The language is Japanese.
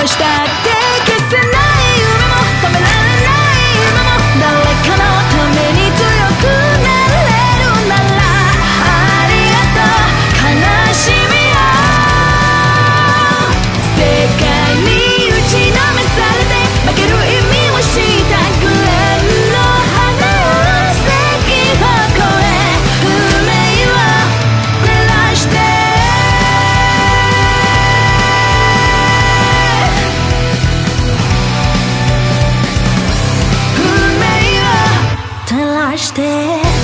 rush that day. して